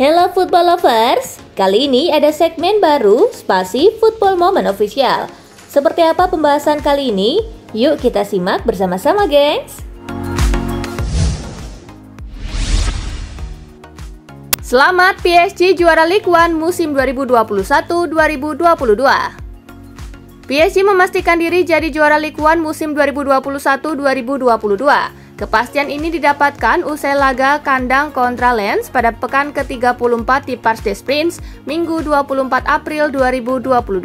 Hello Football Lovers, kali ini ada segmen baru Spasi Football Moment Official. Seperti apa pembahasan kali ini? Yuk kita simak bersama-sama gengs. Selamat PSG juara Ligue 1 musim 2021-2022. PSG memastikan diri jadi juara Ligue 1 musim 2021-2022. Kepastian ini didapatkan usai laga kandang kontra Lens pada pekan ke-34 di Parc des Princes, Minggu 24 April 2022.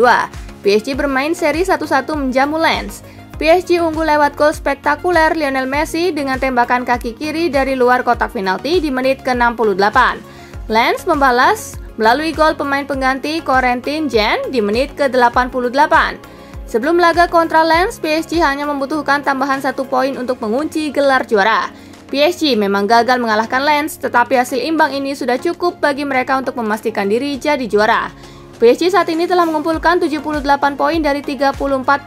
PSG bermain seri 1-1 menjamu Lens. PSG unggul lewat gol spektakuler Lionel Messi dengan tembakan kaki kiri dari luar kotak penalti di menit ke-68. Lens membalas melalui gol pemain pengganti Corentin Jen di menit ke-88. Sebelum laga kontra Lens, PSG hanya membutuhkan tambahan satu poin untuk mengunci gelar juara. PSG memang gagal mengalahkan Lens, tetapi hasil imbang ini sudah cukup bagi mereka untuk memastikan diri jadi juara. PSG saat ini telah mengumpulkan 78 poin dari 34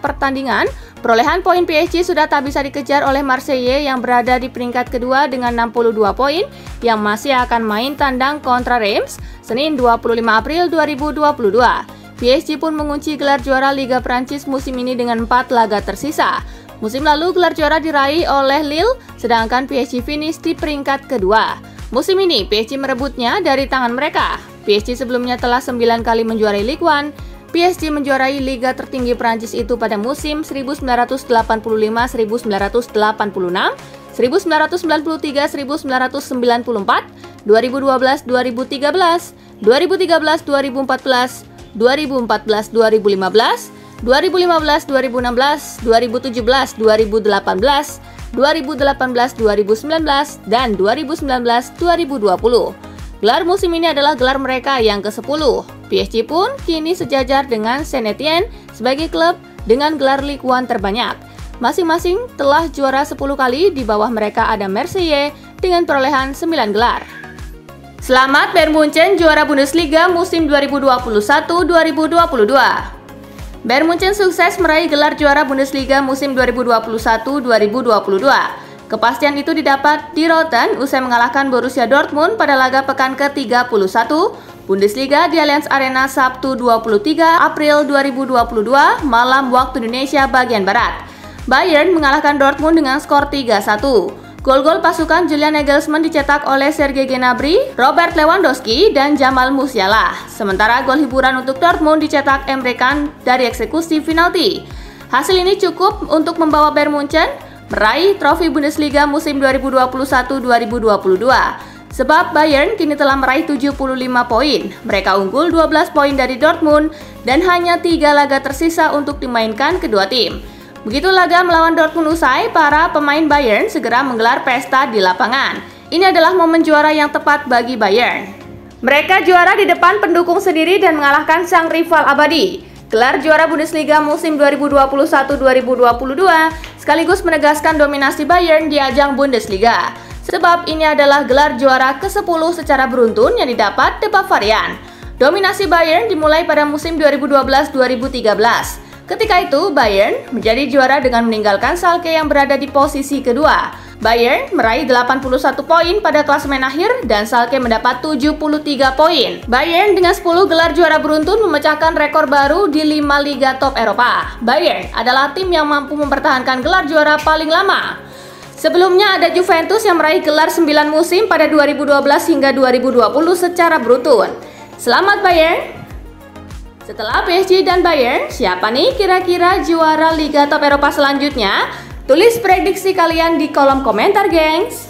pertandingan. Perolehan poin PSG sudah tak bisa dikejar oleh Marseille yang berada di peringkat kedua dengan 62 poin yang masih akan main tandang kontra Reims Senin 25 April 2022. PSG pun mengunci gelar juara Liga Prancis musim ini dengan 4 laga tersisa. Musim lalu gelar juara diraih oleh Lille, sedangkan PSG finish di peringkat kedua. Musim ini PSG merebutnya dari tangan mereka. PSG sebelumnya telah 9 kali menjuarai Ligue 1. PSG menjuarai liga tertinggi Prancis itu pada musim 1985-1986, 1993-1994, 2012-2013, 2013-2014, 2014 2015, 2015 2016, 2017 2018, 2018 2019, dan 2019 2020. Gelar musim ini adalah gelar mereka yang ke-10. PSG pun kini sejajar dengan Saint Etienne sebagai klub dengan gelar Ligue 1 terbanyak. Masing-masing telah juara 10 kali, di bawah mereka ada Marseille dengan perolehan 9 gelar. Selamat Bayern Munchen juara Bundesliga musim 2021-2022. Bayern Munchen sukses meraih gelar juara Bundesliga musim 2021-2022. Kepastian itu didapat di Rotten usai mengalahkan Borussia Dortmund pada laga pekan ke-31 Bundesliga di Allianz Arena Sabtu 23 April 2022 malam waktu Indonesia bagian Barat. Bayern mengalahkan Dortmund dengan skor 3-1. Gol-gol pasukan Julian Nagelsmann dicetak oleh Sergei Gnabry, Robert Lewandowski, dan Jamal Musiala. Sementara gol hiburan untuk Dortmund dicetak Emre Can dari eksekusi penalti. Hasil ini cukup untuk membawa Bayern Munchen meraih trofi Bundesliga musim 2021-2022. Sebab Bayern kini telah meraih 75 poin. Mereka unggul 12 poin dari Dortmund dan hanya 3 laga tersisa untuk dimainkan kedua tim. Begitu laga melawan Dortmund usai, para pemain Bayern segera menggelar pesta di lapangan. Ini adalah momen juara yang tepat bagi Bayern. Mereka juara di depan pendukung sendiri dan mengalahkan sang rival abadi. Gelar juara Bundesliga musim 2021-2022 sekaligus menegaskan dominasi Bayern di ajang Bundesliga. Sebab ini adalah gelar juara ke-10 secara beruntun yang didapat The Bavarian. Dominasi Bayern dimulai pada musim 2012-2013. Ketika itu, Bayern menjadi juara dengan meninggalkan Schalke yang berada di posisi kedua. Bayern meraih 81 poin pada klasemen akhir dan Schalke mendapat 73 poin. Bayern dengan 10 gelar juara beruntun memecahkan rekor baru di 5 liga top Eropa. Bayern adalah tim yang mampu mempertahankan gelar juara paling lama. Sebelumnya ada Juventus yang meraih gelar 9 musim pada 2012 hingga 2020 secara beruntun. Selamat Bayern, setelah PSG dan Bayern, siapa nih kira-kira juara Liga Top Eropa selanjutnya? Tulis prediksi kalian di kolom komentar, gengs.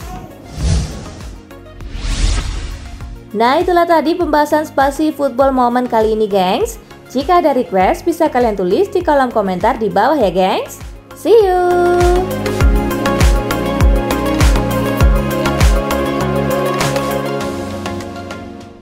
Nah, itulah tadi pembahasan spasi football moment kali ini, gengs. Jika ada request, bisa kalian tulis di kolom komentar di bawah ya, gengs. See you!